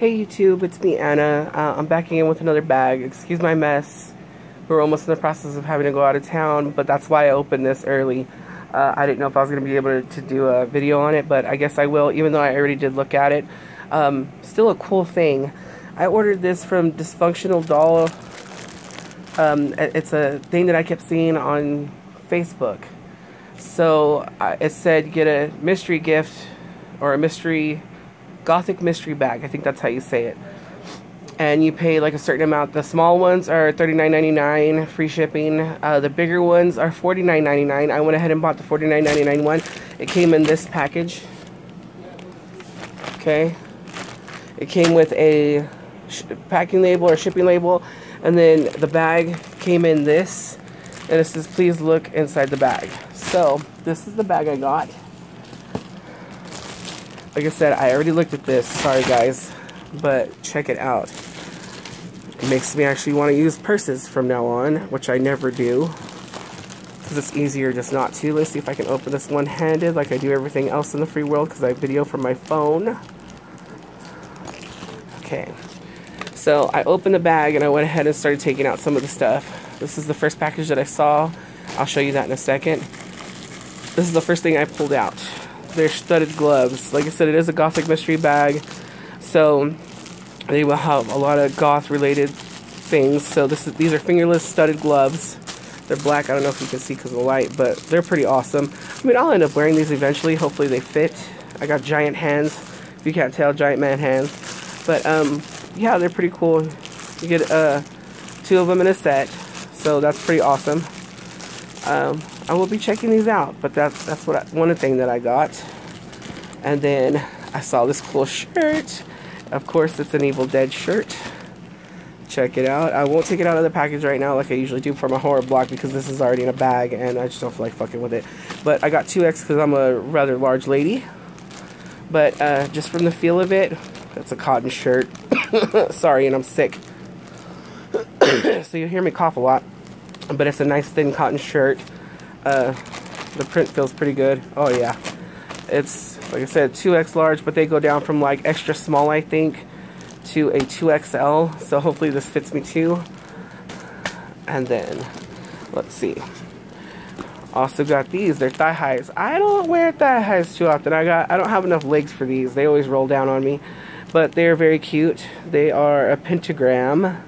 Hey YouTube, it's me Anna. Uh, I'm back in with another bag. Excuse my mess. We're almost in the process of having to go out of town, but that's why I opened this early. Uh, I didn't know if I was going to be able to, to, do a video on it, but I guess I will, even though I already did look at it. Um, still a cool thing. I ordered this from Dysfunctional Doll. Um, it's a thing that I kept seeing on Facebook. So uh, it said get a mystery gift or a mystery Gothic Mystery Bag. I think that's how you say it. And you pay like a certain amount. The small ones are $39.99, free shipping. Uh, the bigger ones are $49.99. I went ahead and bought the $49.99 one. It came in this package. Okay. It came with a packing label or shipping label. And then the bag came in this. And it says, please look inside the bag. So, this is the bag I got like I said, I already looked at this. Sorry, guys. But check it out. It makes me actually want to use purses from now on, which I never do. Because it's easier just not to. Let's see if I can open this one-handed like I do everything else in the free world because I video from my phone. Okay. So I opened the bag and I went ahead and started taking out some of the stuff. This is the first package that I saw. I'll show you that in a second. This is the first thing I pulled out their studded gloves. Like I said, it is a gothic mystery bag, so they will have a lot of goth related things. So this is, these are fingerless studded gloves. They're black. I don't know if you can see because of the light, but they're pretty awesome. I mean, I'll end up wearing these eventually. Hopefully they fit. I got giant hands. If you can't tell, giant man hands. But um, yeah, they're pretty cool. You get uh, two of them in a set, so that's pretty awesome. Um, I will be checking these out, but that's that's what I, one thing that I got. And then I saw this cool shirt. Of course, it's an Evil Dead shirt. Check it out. I won't take it out of the package right now like I usually do for my horror block because this is already in a bag and I just don't feel like fucking with it. But I got 2X because I'm a rather large lady. But uh, just from the feel of it, it's a cotton shirt. Sorry, and I'm sick. so you hear me cough a lot. But it's a nice thin cotton shirt. Uh, the print feels pretty good. Oh yeah. It's, like I said, 2X large, but they go down from like extra small, I think, to a 2XL. So hopefully this fits me too. And then, let's see. Also got these, they're thigh highs. I don't wear thigh highs too often. I got I don't have enough legs for these. They always roll down on me. But they're very cute. They are a pentagram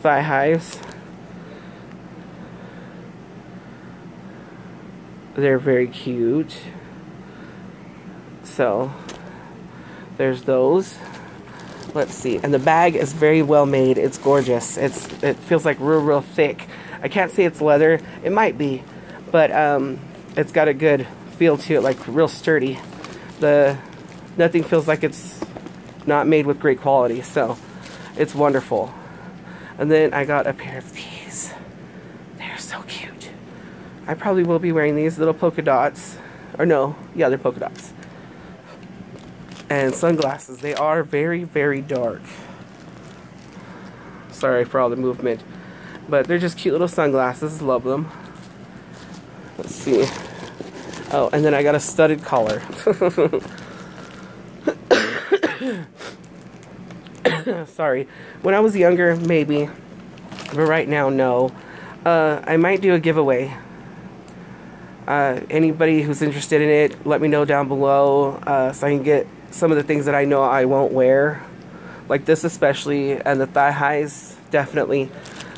thigh highs. They're very cute. So, there's those. Let's see. And the bag is very well made. It's gorgeous. It's It feels like real, real thick. I can't say it's leather. It might be. But um, it's got a good feel to it, like real sturdy. The Nothing feels like it's not made with great quality. So, it's wonderful. And then I got a pair of these. I probably will be wearing these little polka dots. Or no, yeah, they're polka dots. And sunglasses. They are very, very dark. Sorry for all the movement. But they're just cute little sunglasses. Love them. Let's see. Oh, and then I got a studded collar. Sorry. When I was younger, maybe. But right now, no. Uh, I might do a giveaway uh, anybody who's interested in it, let me know down below uh, so I can get some of the things that I know I won't wear, like this especially, and the thigh highs definitely.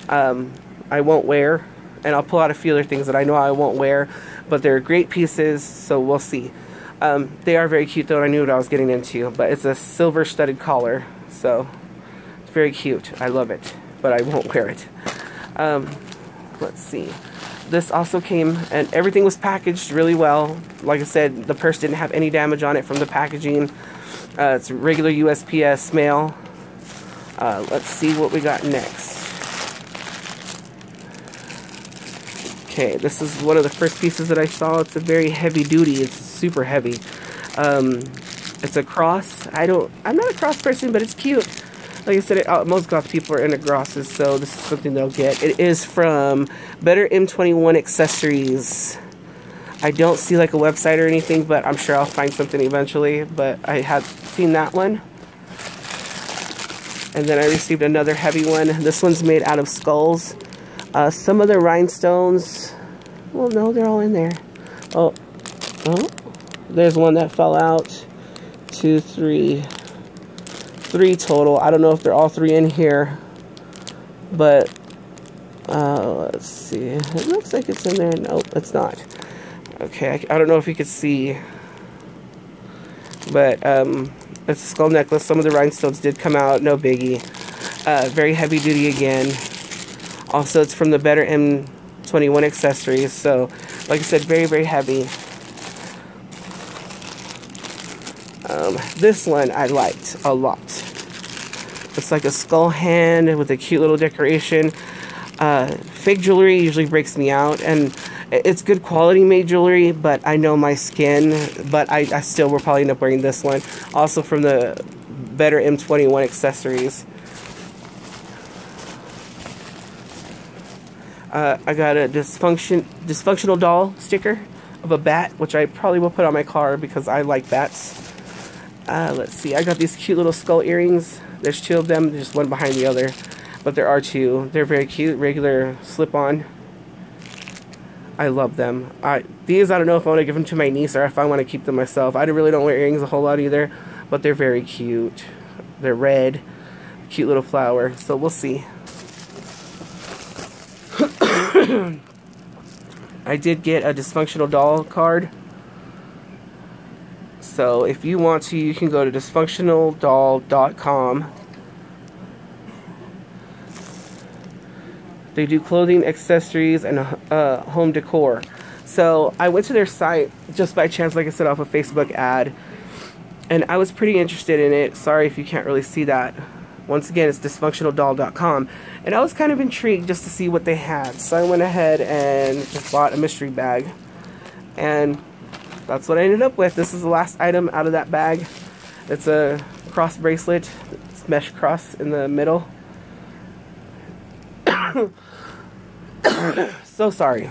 Um, I won't wear, and I'll pull out a few other things that I know I won't wear, but they're great pieces, so we'll see. Um, they are very cute though, and I knew what I was getting into, but it's a silver studded collar, so it's very cute. I love it, but I won't wear it. Um, let's see this also came and everything was packaged really well. Like I said, the purse didn't have any damage on it from the packaging. Uh, it's regular USPS mail. Uh, let's see what we got next. Okay, this is one of the first pieces that I saw. It's a very heavy duty. It's super heavy. Um, it's a cross. I don't. I'm not a cross person, but it's cute like I said, it, uh, most goth people are into grosses, so this is something they'll get. It is from Better M21 Accessories. I don't see like a website or anything, but I'm sure I'll find something eventually. But I have seen that one. And then I received another heavy one. This one's made out of skulls. Uh, some of the rhinestones, well, no, they're all in there. Oh, oh, there's one that fell out. Two, three, three total. I don't know if they're all three in here, but uh, let's see. It looks like it's in there. Nope, it's not. Okay, I, I don't know if you could see, but um, it's a skull necklace. Some of the rhinestones did come out. No biggie. Uh, very heavy duty again. Also, it's from the Better M21 accessories. So, like I said, very, very heavy. Um, this one I liked a lot. It's like a skull hand with a cute little decoration. Uh, fake jewelry usually breaks me out, and it's good quality made jewelry, but I know my skin, but I, I still will probably end up wearing this one. Also from the Better M21 accessories. Uh, I got a dysfunction dysfunctional doll sticker of a bat, which I probably will put on my car because I like bats. Uh, let's see, I got these cute little skull earrings. There's two of them, just one behind the other but there are two. They're very cute, regular slip-on. I love them. I these I don't know if I want to give them to my niece or if I want to keep them myself. I really don't wear earrings a whole lot either, but they're very cute. They're red, cute little flower. So we'll see. I did get a dysfunctional doll card. So if you want to, you can go to dysfunctionaldoll.com They do clothing, accessories, and uh, home decor. So I went to their site just by chance, like I said, off a Facebook ad. And I was pretty interested in it. Sorry if you can't really see that. Once again, it's dysfunctionaldoll.com. And I was kind of intrigued just to see what they had. So I went ahead and just bought a mystery bag. And that's what I ended up with. This is the last item out of that bag. It's a cross bracelet. It's mesh cross in the middle. so sorry.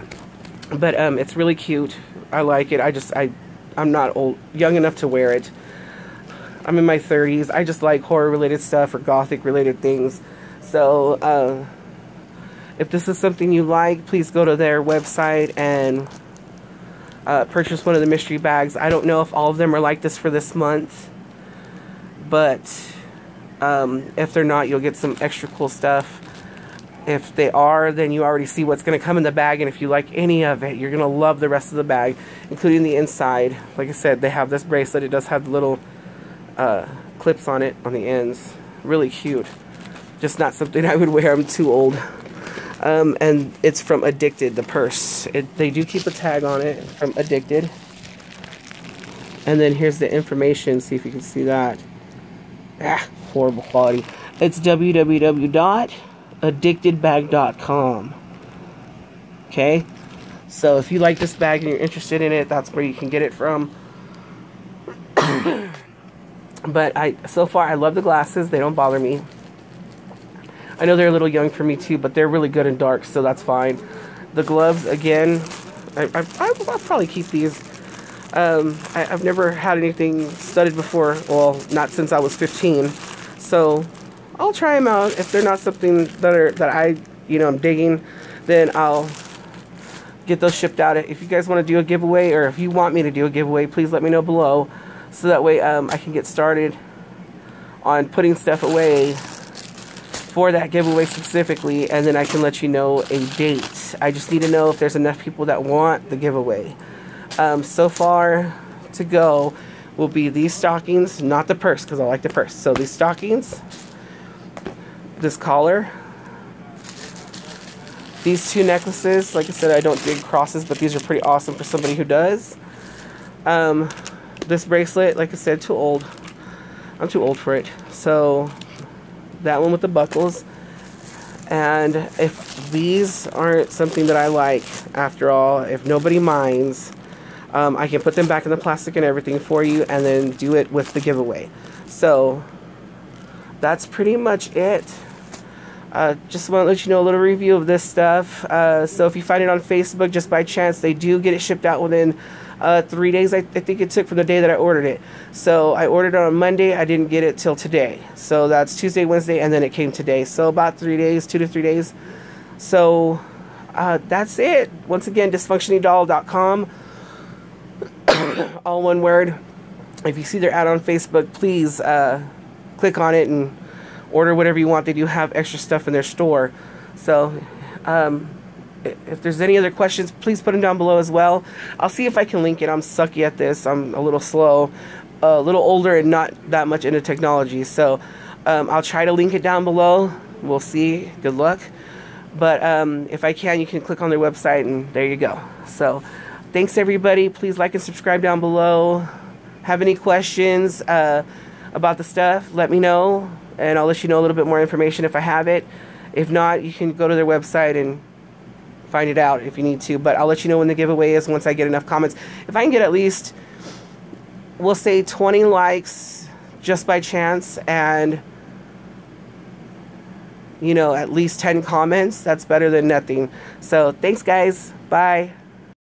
But um, it's really cute. I like it. I just, I, I'm not old, young enough to wear it. I'm in my 30s. I just like horror related stuff or gothic related things. So, uh, if this is something you like, please go to their website and uh, purchase one of the mystery bags. I don't know if all of them are like this for this month, but um, if they're not, you'll get some extra cool stuff. If they are, then you already see what's going to come in the bag, and if you like any of it, you're going to love the rest of the bag, including the inside. Like I said, they have this bracelet. It does have the little uh, clips on it on the ends. Really cute. Just not something I would wear. I'm too old. Um, and it's from Addicted, the purse. It, they do keep a tag on it from Addicted. And then here's the information. See if you can see that. Ah, horrible quality. It's www addictedbag.com. Okay? So if you like this bag and you're interested in it, that's where you can get it from. but I so far I love the glasses. They don't bother me. I know they're a little young for me too, but they're really good in dark, so that's fine. The gloves again, I, I, will probably keep these. Um, I, have never had anything studded before. Well, not since I was 15. So I'll try them out. If they're not something that are that I, you know, I'm digging, then I'll get those shipped out. If you guys want to do a giveaway or if you want me to do a giveaway, please let me know below so that way um, I can get started on putting stuff away for that giveaway specifically and then I can let you know a date. I just need to know if there's enough people that want the giveaway. Um, so far to go will be these stockings, not the purse because I like the purse. So these stockings this collar. These two necklaces, like I said, I don't dig crosses, but these are pretty awesome for somebody who does. Um, this bracelet, like I said, too old. I'm too old for it. So, that one with the buckles. And if these aren't something that I like, after all, if nobody minds, um, I can put them back in the plastic and everything for you and then do it with the giveaway. So, that's pretty much it. Uh, just want to let you know a little review of this stuff. Uh, so if you find it on Facebook just by chance, they do get it shipped out within uh, three days I, I, think it took from the day that I ordered it. So I ordered it on Monday. I didn't get it till today. So that's Tuesday, Wednesday, and then it came today. So about three days, two to three days. So uh, that's it. Once again, dysfunctioningdoll.com. All one word. If you see their ad on Facebook, please uh, click on it and order whatever you want. They do have extra stuff in their store. So, um, if there's any other questions, please put them down below as well. I'll see if I can link it. I'm sucky at this. I'm a little slow, a little older, and not that much into technology. So um, I'll try to link it down below. We'll see. Good luck. But um, if I can, you can click on their website, and there you go. So thanks, everybody. Please like and subscribe down below. Have any questions uh, about the stuff, let me know, and I'll let you know a little bit more information if I have it. If not, you can go to their website and find it out if you need to. But I'll let you know when the giveaway is once I get enough comments. If I can get at least, we'll say 20 likes just by chance and, you know, at least 10 comments, that's better than nothing. So thanks, guys. Bye.